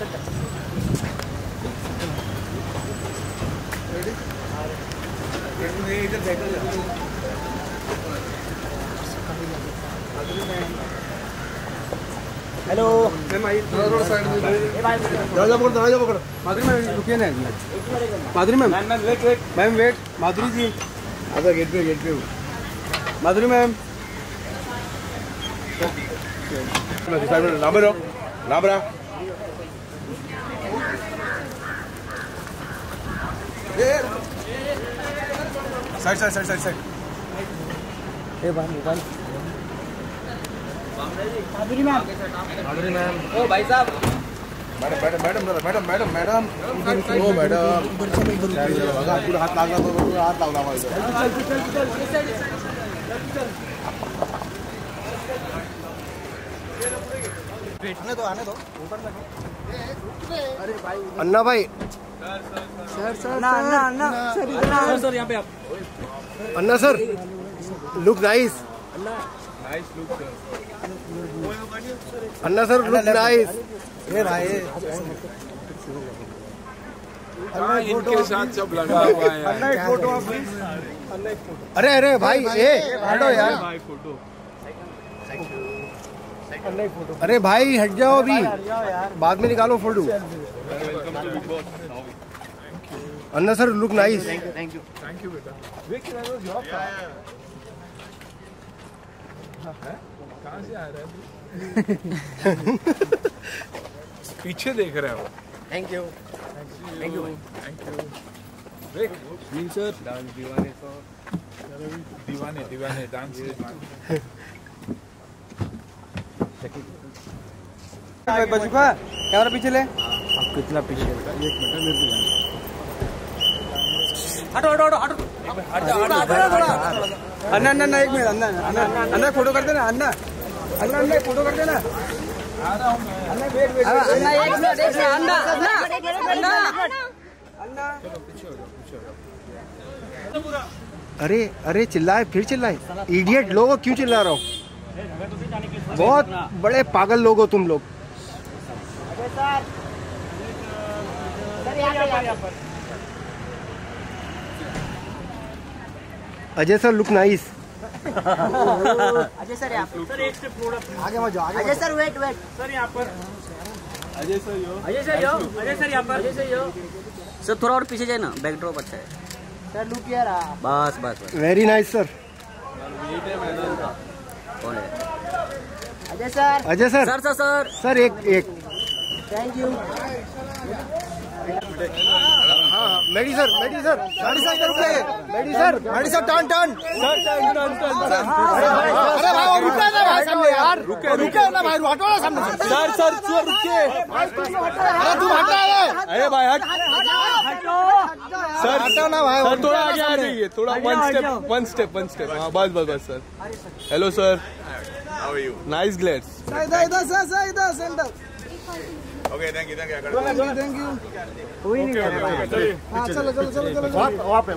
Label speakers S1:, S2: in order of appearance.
S1: Hello.
S2: दरवाज़ा पकड़ दरवाज़ा पकड़।
S3: माधुरी मैम रुकिए ना Madhuri ma'am.
S1: Ma'am wait wait
S3: ma'am wait Madhuri ji.
S2: आधा गेट पे गेट पे
S3: माधुरी मैम।
S2: साइड में नाम रहो नाम रहा side side side side side
S1: ए भाई mobile
S2: Madhuri ma'am Madhuri ma'am
S1: ओ भाई साहब
S2: madam madam madam madam madam madam ओ बघा पुढे हात लागला बरोबर हात लावला माझा
S1: आने दो आने दो।
S2: अन्ना भाई
S1: ना ना ना सर सर यहाँ पे आप
S2: Anna sir look nice Anna sir look nice
S1: ए भाई
S3: इनके साथ सब लगा हुआ है
S1: फ़ोटो
S2: अरे अरे भाई ए हटो यार।
S3: भाई फ़ोटो।
S2: अरे भाई हट जाओ अभी। बाद में निकालो photo. Anna sir look nice
S3: कहाँ से आ रहा है पीछे देख रहे हो
S2: thank you
S3: thank you thank you देख मीन सर डांस दीवाने दीवाने दीवाने डांस दीवाने बच चुका कैमरा पीछे ले
S1: कितना पीछे हटो हटो हटो हटो।
S3: अन्ना अन्ना एक मिनट अन्ना अन्ना अन्ना फ़ोटो कर देना अन्ना। अन्ना अन्ना फ़ोटो कर देना। अन्ना वेट वेट
S1: अन्ना एक मिनट एक मिनट अन्ना अन्ना अन्ना।
S3: अन्ना।
S2: अरे अरे चिल्लाए फिर चिल्लाए। इडियट लोगो क्यों चिल्ला रहा हो? बहुत बड़े पागल लोग हो तुम लोग। Ajay sir look nice
S1: Ajay sir आप सर एक स्टेप आगे मत जाओ Ajay sir wait wait
S3: sir यहाँ पर। Ajay sir yo.
S1: Ajay sir yo. Ajay sir यहाँ पर। अजय सर यो।
S4: सर थोड़ा और पीछे जाए ना बैकड्रॉप अच्छा है।
S1: सर लुक यार
S4: बस बस बस।
S2: वेरी नाइस सर
S4: कौन है?
S1: Ajay sir.
S2: Ajay sir.
S4: Sir sir sir.
S2: Sir एक एक।
S1: थैंक यू
S2: हाँ मेडी सर मेडी सर मेडी सर रुके Maddy sir Maddy sir turn turn
S3: sir turn turn turn
S2: अरे भाई वो रुके ना भाई सामने यार। रुके रुके ना भाई हटो ना सामने।
S3: सर सर सर रुकिए।
S2: अरे तू हटा रे
S3: अरे भाई हट। सर
S2: हटा ना भाई
S3: सर थोड़ा आगे आ जाइए थोड़ा one step one step one step हाँ बस बस बस sir. Hello sir how are you nice glades
S1: इधर इधर सर सर इधर centre
S3: okay thank you thank you
S1: thank you कोई नहीं हाँ चलो चलो चलो चलो
S2: वहाँ पे